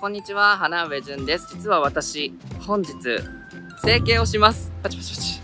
こんにちは、花上淳です。実は私、本日、整形をします。パチパチパチ。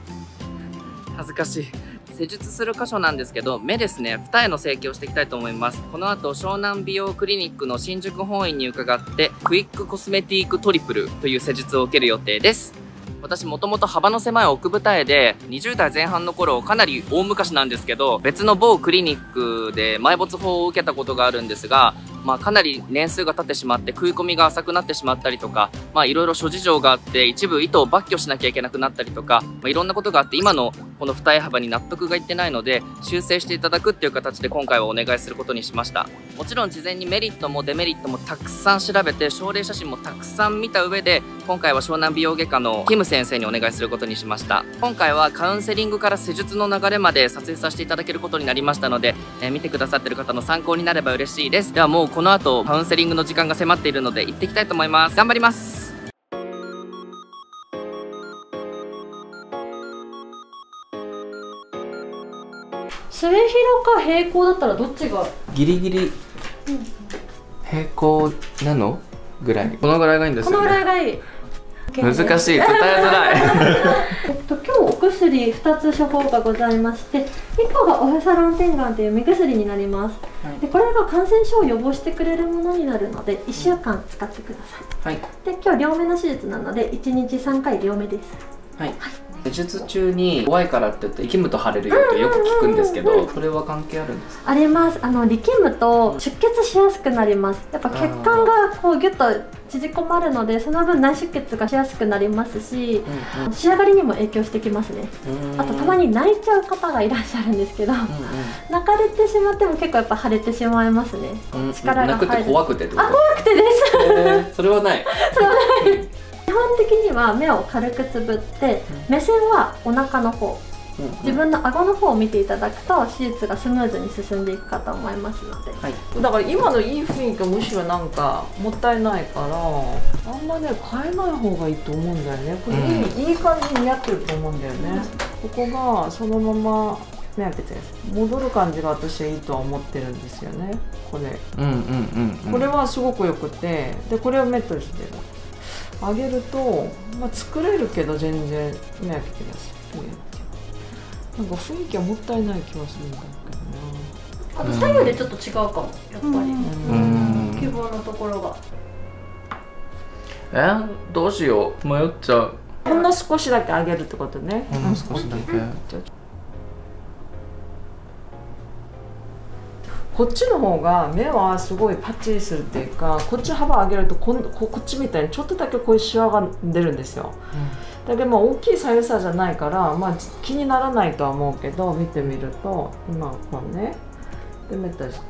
恥ずかしい。施術する箇所なんですけど、目ですね、二重の整形をしていきたいと思います。この後、湘南美容クリニックの新宿本院に伺って、クイックコスメティークトリプルという施術を受ける予定です。私もともと幅の狭い奥二重で20代前半の頃かなり大昔なんですけど別の某クリニックで埋没法を受けたことがあるんですがまあかなり年数が経ってしまって食い込みが浅くなってしまったりとかまあいろいろ諸事情があって一部糸を抜去しなきゃいけなくなったりとか、まあ、いろんなことがあって今のこの二重幅に納得がいってないので修正していただくっていう形で今回はお願いすることにしました。もちろん事前にメリットもデメリットもたくさん調べて症例写真もたくさん見た上で今回は湘南美容外科のキム先生にお願いすることにしました。今回はカウンセリングから施術の流れまで撮影させていただけることになりましたので、えー見てくださってる方の参考になれば嬉しいです。ではもうこの後カウンセリングの時間が迫っているので行ってきたいと思います。頑張ります。末広か平行だったらどっちが？ギリギリ平行なの？ぐらい。このぐらいがいいんですこのぐらいがいい。難しい。伝えづらい。えっと、今日お薬2つ処方がございまして1個がオフサロン点眼という目薬になります、はい。でこれが感染症を予防してくれるものになるので1週間使ってください。はい。で今日両目の手術なので1日3回両目です。はい施術中に怖いからって言って息むと腫れるよってよく聞くんですけどそれは関係あるんですか？あります。あの力むと出血しやすくなります。やっぱ血管がこうギュッと縮こまるのでその分内出血がしやすくなりますしうん仕上がりにも影響してきますね。うん。あとたまに泣いちゃう方がいらっしゃるんですけどう泣かれてしまっても結構やっぱ腫れてしまいますね。んうんうん。力が入る。怖くてあ怖くてです。えーそれはない。基本的には目を軽くつぶって目線はお腹の方。自分の顎の方を見ていただくと手術がスムーズに進んでいくかと思いますので。はい。だから今のいい雰囲気はむしろなんかもったいないからあんまね変えない方がいいと思うんだよね。これいい,、いい感じに似合ってると思うんだよね。ここがそのまま目開けて戻る感じが私はいいとは思ってるんですよね。これ。うんうんうんうん。これはすごくよくてでこれをメットにしてる上げると、まあ、作れるけど全然目開けてますなんか雰囲気はもったいない気はするんだけどな。あと左右でちょっと違うかもやっぱり、うん。希望のところが。え？ーどうしよう。迷っちゃう。ほんの少しだけ上げるってことね。ほんの少しだけこっちの方が目はすごいパッチリするっていうかこっち幅上げるとこんここっちみたいにちょっとだけこういうシワが出るんですよ。だけどまあ大きい左右差じゃないから、まあ、気にならないとは思うけど見てみると今こうねでめったりして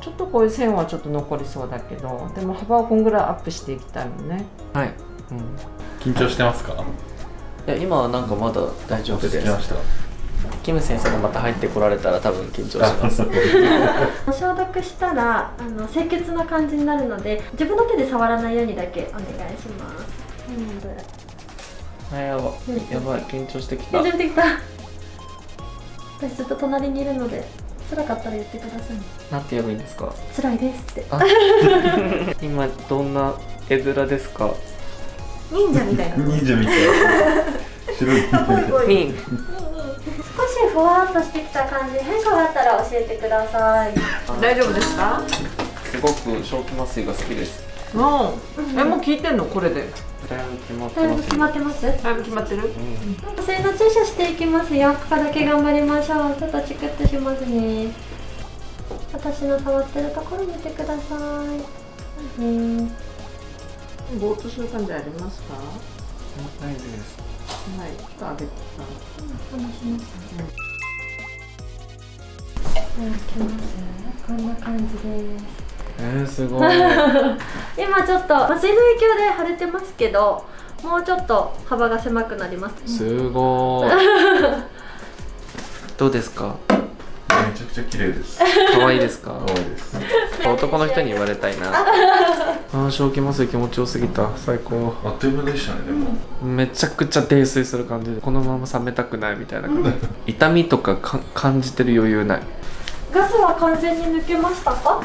ちょっとこういう線はちょっと残りそうだけどでも幅をこんぐらいアップしていきたいもんね。はい、うん、緊張してますか？いや今はなんかまだ大丈夫です。来ましたキム先生がまた入ってこられたら多分緊張します。消毒したらあの清潔な感じになるので自分の手で触らないようにだけお願いします。うんやばやばい緊張してきた。大丈夫できた。私ずっと隣にいるので辛かったら言ってくださいね。なんて言えばいいんですか？辛いですって。あ。今どんな絵面ですか？忍者みたいな。忍者みたい。な白い。ミン少しふわっとしてきた感じ変化があったら教えてください。大丈夫ですか？すごく正気麻酔が好きです。うん。えもう聞いてんの？これで。だいぶ決まってだいぶます決まってます？だいぶ決まってる？麻酔の注射していきますよ。ここだけ頑張りましょう。ちょっとチクッとしますね。私の触ってるところ見てください。うんぼーっとする感じありますか？ないですはい。ちょっと上げて。話しますい。きます。こんな感じです。えー、すごい。今ちょっと麻酔の影響で腫れてますけどもうちょっと幅が狭くなります。すごい。どうですか？くちゃ綺麗です。可愛いですか？可愛いです。男の人に言われたいな。あー正気麻酔気持ちよすぎた。最高。あっという間でしたねでも。めちゃくちゃ泥酔する感じで。このまま冷めたくないみたいな感じ。痛みとかか感じてる余裕ない。ガスは完全に抜けましたか？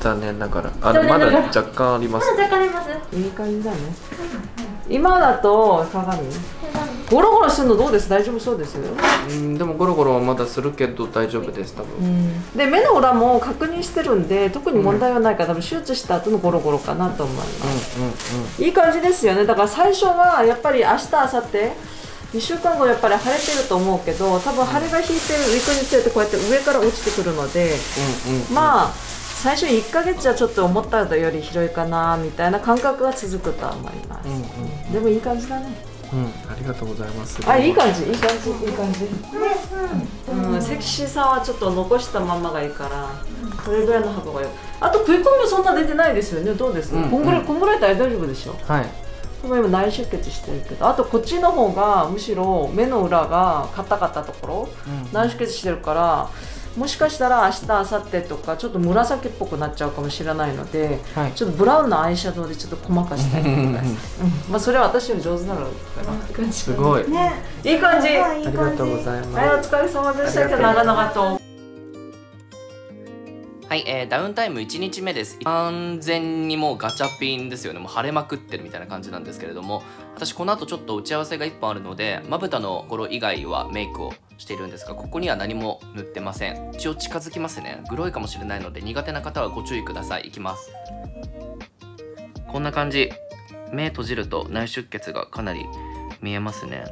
残念ながら。あまだ若干ありまますだ若干あります。いい感じだね。今だと鏡？ゴロゴロするのどうです？大丈夫そうです？うんでもゴロゴロはまだするけど大丈夫です多分、で目の裏も確認してるんで特に問題はないから、多分手術した後のゴロゴロかなと思います、いい感じですよね。だから最初はやっぱり明日明後日2週間後やっぱり腫れてると思うけど多分腫れが引いてるウィークにつれてこうやって上から落ちてくるので、うんうんまあ最初1ヶ月はちょっと思ったより広いかなみたいな感覚が続くとは思います、うんうん。でもいい感じだねうん。ありがとうございます。あいい感じいい感じいい感じ。うん、セクシーさはちょっと残したままがいいからそれぐらいの幅がよあと食い込みもそんな出てないですよね。どうです、うん。こんぐらいうん。こんぐらい大丈夫でしょ？はい。今内出血してるけど。あとこっちの方がむしろ目の裏が硬かったところ内出血してるからもしかしたら明日明後日とかちょっと紫っぽくなっちゃうかもしれないのではい。ちょっとブラウンのアイシャドウでちょっとごまかしたいと思います、うん。まあそれは私より上手なのからすごい。ね。いい感じ。あはいいい感じざいお疲れ様でした長々とはい、えーダウンタイム1日目です。完全にもうガチャピンですよね。もう腫れまくってるみたいな感じなんですけれども。私この後ちょっと打ち合わせが1本あるのでまぶたの頃以外はメイクをしているんですがここには何も塗ってません。一応近づきますね。グロいかもしれないので苦手な方はご注意ください。いきます。こんな感じ。目閉じると内出血がかなり見えますね、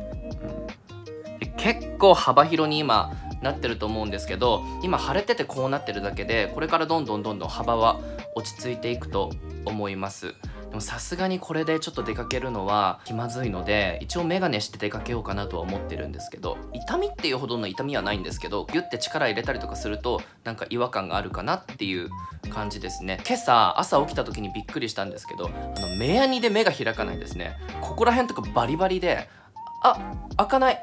うん。結構幅広に今なってると思うんですけど今腫れててこうなってるだけでこれからどんどんどんどん幅は落ち着いていくと思います。でもさすがにこれでちょっと出かけるのは気まずいので一応メガネして出かけようかなとは思ってるんですけど痛みっていうほどの痛みはないんですけどギュッて力入れたりとかするとなんか違和感があるかなっていう感じですね。今朝朝起きた時にびっくりしたんですけどあの目やにで目が開かないですね。ここら辺とかバリバリであ開かない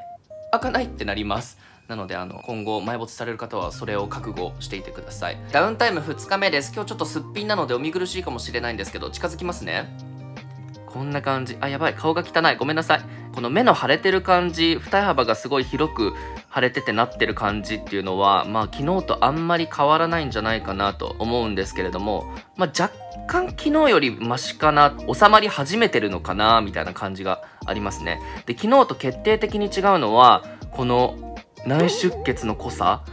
開かないってなります。なのであの今後埋没される方はそれを覚悟していてください。ダウンタイム2日目です。今日ちょっとすっぴんなのでお見苦しいかもしれないんですけど近づきますね。こんな感じ。あやばい。顔が汚い。ごめんなさい。この目の腫れてる感じ二重幅がすごい広く腫れててなってる感じっていうのはまあ昨日とあんまり変わらないんじゃないかなと思うんですけれどもまあ若干昨日よりマシかな。収まり始めてるのかなみたいな感じがありますね。で昨日と決定的に違うのはこの内出血の濃さ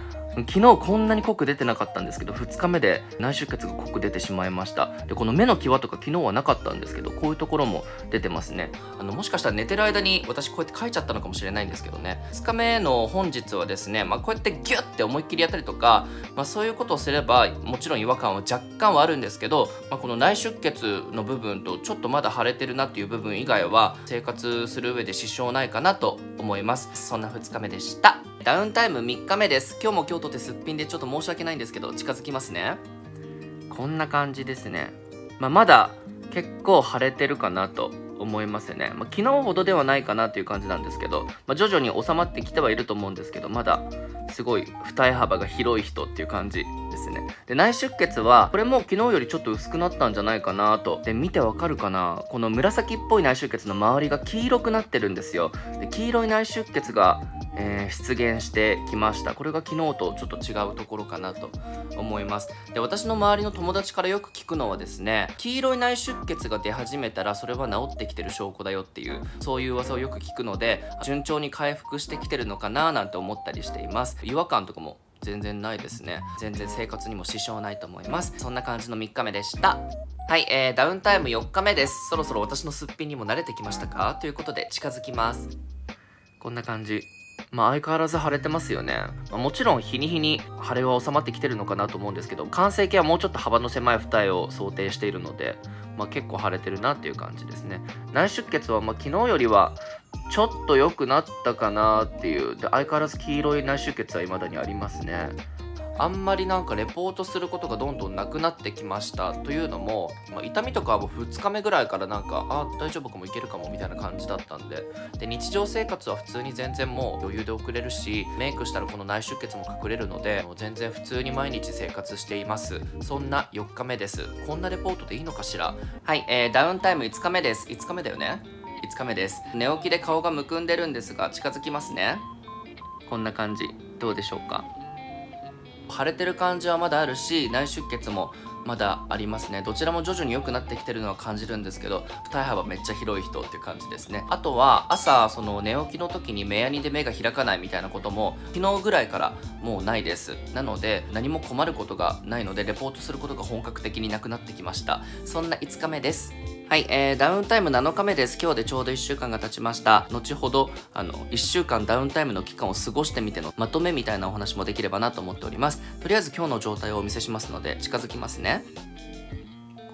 昨日こんなに濃く出てなかったんですけど2日目で内出血が濃く出てしまいました。でこの目の際とか昨日はなかったんですけどこういうところも出てますね。あのもしかしたら寝てる間に私こうやって書いちゃったのかもしれないんですけどね。2日目の本日はですね、まあ、こうやってギュッて思いっきりやったりとか、まあ、そういうことをすればもちろん違和感は若干はあるんですけど、まあ、この内出血の部分とちょっとまだ腫れてるなっていう部分以外は生活する上で支障ないかなと思います。そんな2日目でした。ダウンタイム3日目です。今日も今とてすっぴんでちょっと申し訳ないんですけど近づきますね。こんな感じですね、まあ、まだ結構腫れてるかなと思いますね、まあ、昨日ほどではないかなという感じなんですけど、まあ、徐々に収まってきてはいると思うんですけどまだすごい二重幅が広い人っていう感じですね。で内出血はこれも昨日よりちょっと薄くなったんじゃないかなと。で見てわかるかな？この紫っぽい内出血の周りが黄色くなってるんですよ。で黄色い内出血がえー出現してきました。これが昨日とちょっと違うところかなと思います。で私の周りの友達からよく聞くのはですね黄色い内出血が出始めたらそれは治ってきてる証拠だよっていうそういう噂をよく聞くので順調に回復してきてるのかななんて思ったりしています。違和感とかも全然ないですね。全然生活にも支障ないと思います。そんな感じの3日目でした。はい、えー、ダウンタイム4日目です。そろそろ私のすっぴんにも慣れてきましたか？ということで近づきます。こんな感じ。まあ相変わらず腫れてますよね、まあもちろん日に日に腫れは収まってきてるのかなと思うんですけど完成形はもうちょっと幅の狭い二重を想定しているので、まあ、結構腫れてるなっていう感じですね。内出血はま昨日よりはちょっと良くなったかなっていう。で相変わらず黄色い内出血は未だにありますね。あんまりなんかレポートすることがどんどんなくなってきましたというのも、まあ、痛みとかはもう2日目ぐらいからなんかあ大丈夫かもいけるかもみたいな感じだったんで。で日常生活は普通に全然もう余裕で送れるしメイクしたらこの内出血も隠れるのでもう全然普通に毎日生活しています。そんな4日目です。こんなレポートでいいのかしら？はい、えー、ダウンタイム5日目です。5日目だよね。5日目です。寝起きで顔がむくんでるんですが近づきますね。こんな感じ。どうでしょうか？腫れてる感じはまだあるし内出血もまだありますね。どちらも徐々に良くなってきてるのは感じるんですけど二重幅めっちゃ広い人っていう感じですね。あとは朝その寝起きの時に目やにで目が開かないみたいなことも昨日ぐらいからもうないです。なので何も困ることがないのでレポートすることが本格的になくなってきました。そんな5日目です。はい、えー、ダウンタイム7日目です。今日でちょうど1週間が経ちました。後ほど、あの、1週間ダウンタイムの期間を過ごしてみてのまとめみたいなお話もできればなと思っております。とりあえず今日の状態をお見せしますので、近づきますね。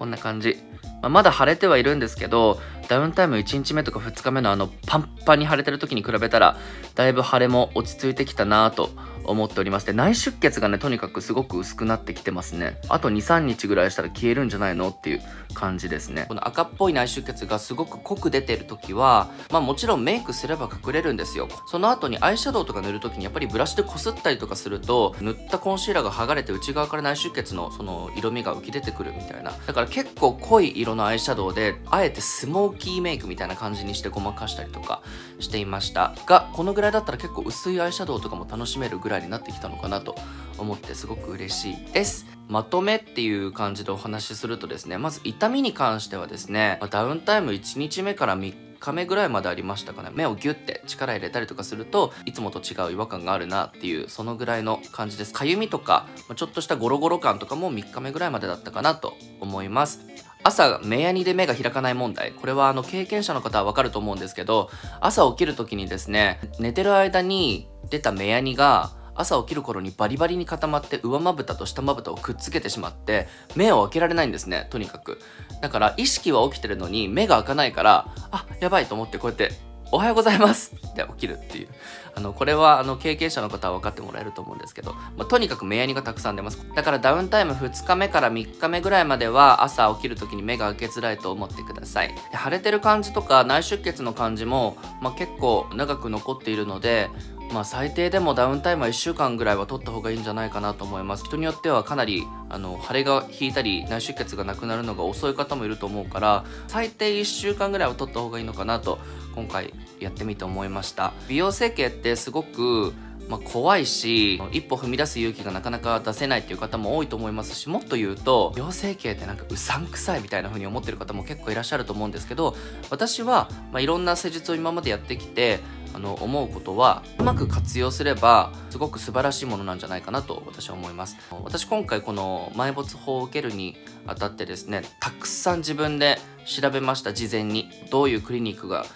こんな感じ。まあ、まだ晴れてはいるんですけど、ダウンタイム1日目とか2日目のあのパンパンに晴れてる時に比べたら、だいぶ晴れも落ち着いてきたなぁと思っておりまして、内出血がね、とにかくすごく薄くなってきてますね。あと2、3日ぐらいしたら消えるんじゃないのっていう感じですね。この赤っぽい内出血がすごく濃く出てる時は、まあもちろんメイクすれば隠れるんですよ。その後にアイシャドウとか塗る時にやっぱりブラシでこすったりとかすると、塗ったコンシーラーが剥がれて内側から内出血のその色味が浮き出てくるみたいな。だから結構濃い色のアイシャドウで、あえてスモーキーメイクみたいな感じにしてごまかしたりとかしていました。が、このぐらいだったら結構薄いアイシャドウとかも楽しめるぐらいになってきたのかなと思ってすごく嬉しいです。まとめっていう感じでお話しするとですね、まず痛みに関してはですね、ダウンタイム1日目から3日目ぐらいまでありましたかね。目をギュッて力入れたりとかすると、いつもと違う違和感があるなっていう、そのぐらいの感じです。かゆみとか、ちょっとしたゴロゴロ感とかも3日目ぐらいまでだったかなと思います。朝目やにで目が開かない問題これはあの経験者の方はわかると思うんですけど朝起きる時にですね寝てる間に出た目やにが朝起きる頃にバリバリに固まって上まぶたと下まぶたをくっつけてしまって目を開けられないんですねとにかくだから意識は起きてるのに目が開かないからあやばいと思ってこうやっておはようございますって起きるっていう。あの、これは、あの、経験者の方は分かってもらえると思うんですけど、まあ、とにかく目やにがたくさん出ます。だからダウンタイム2日目から3日目ぐらいまでは、朝起きる時に目が開けづらいと思ってください。で腫れてる感じとか内出血の感じも、まあ、結構長く残っているので、まあ最低でもダウンタイムは1週間ぐらいは取った方がいいんじゃないかなと思います。人によってはかなりあの腫れが引いたり内出血がなくなるのが遅い方もいると思うから最低1週間ぐらいは取った方がいいのかなと今回やってみて思いました。美容整形ってすごくまあ、怖いし一歩踏み出す勇気がなかなか出せないっていう方も多いと思いますしもっと言うと美容整形ってなんかうさんくさいみたいな風に思ってる方も結構いらっしゃると思うんですけど私は、まあ、いろんな施術を今までやってきてあの思うことはうまく活用すればすごく素晴らしいものなんじゃないかなと私は思います。私今回この埋没法を受けるにあたってですねたくさん自分で調べました事前に。どういうクリニックが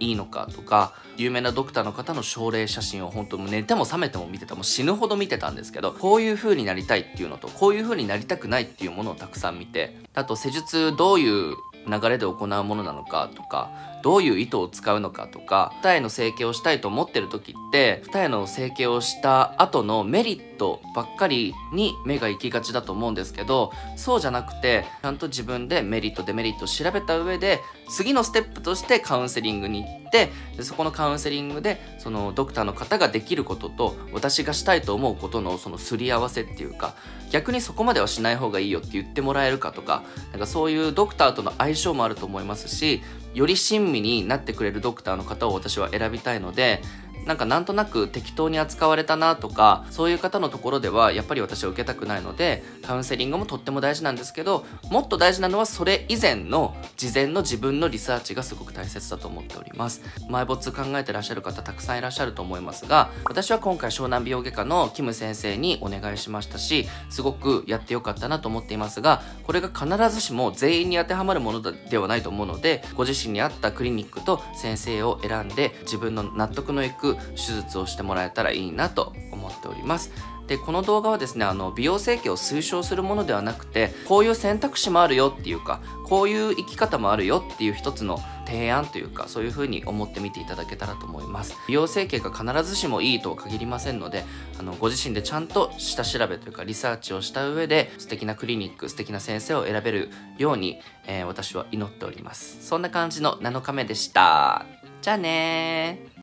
いいのかとか有名なドクターの方の症例写真を本当寝ても覚めても見てたもう死ぬほど見てたんですけどこういう風になりたいっていうのとこういう風になりたくないっていうものをたくさん見てあと施術どういう流れで行うものなのかとかどういう糸を使うのかとか二重の整形をしたいと思ってる時って二重の整形をした後のメリットばっかりに目が行きがちだと思うんですけどそうじゃなくてちゃんと自分でメリットデメリットを調べた上で次のステップとしてカウンセリングに行ってそこのカウンセリングでそのドクターの方ができることと私がしたいと思うことのそのすり合わせっていうか逆にそこまではしない方がいいよって言ってもらえるかとかなんかそういうドクターとの相性もあると思いますしより親身になってくれるドクターの方を私は選びたいのでなんかなんとなく適当に扱われたなとかそういう方のところではやっぱり私は受けたくないのでカウンセリングもとっても大事なんですけどもっと大事なのはそれ以前の事前の自分のリサーチがすごく大切だと思っております。埋没考えてらっしゃる方たくさんいらっしゃると思いますが私は今回湘南美容外科のキム先生にお願いしましたしすごくやってよかったなと思っていますがこれが必ずしも全員に当てはまるものではないと思うのでご自身に合ったクリニックと先生を選んで自分の納得のいく手術をしてもらえたらいいなと思っております。でこの動画はですねあの美容整形を推奨するものではなくてこういう選択肢もあるよっていうかこういう生き方もあるよっていう一つの提案というかそういう風に思ってみていただけたらと思います。美容整形が必ずしもいいとは限りませんのであのご自身でちゃんと下調べというかリサーチをした上で素敵なクリニック素敵な先生を選べるように、えー、私は祈っております。そんな感じの7日目でした。じゃあね